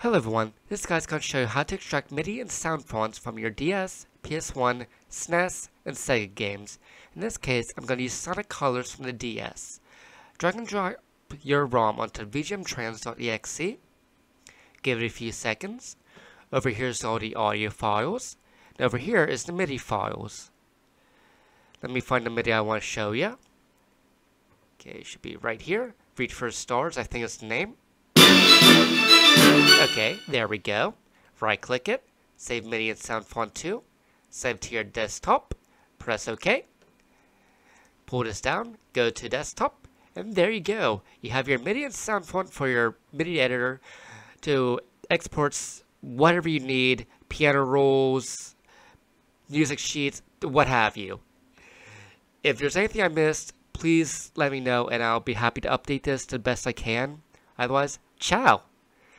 Hello everyone, this guy's going to show you how to extract MIDI and sound fonts from your DS, PS1, SNES, and Sega games. In this case, I'm going to use Sonic Colors from the DS. Drag and drop your ROM onto vgmtrans.exe. Give it a few seconds. Over here is all the audio files. And over here is the MIDI files. Let me find the MIDI I want to show you. Okay, it should be right here. Reach for stars, I think it's the name. Okay, there we go. Right click it, save MIDI and sound font to, save to your desktop, press OK. Pull this down, go to desktop, and there you go. You have your MIDI and sound font for your MIDI editor to export whatever you need, piano rolls, music sheets, what have you. If there's anything I missed, please let me know and I'll be happy to update this to the best I can. Otherwise, ciao!